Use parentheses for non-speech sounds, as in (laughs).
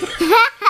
Ha (laughs) ha!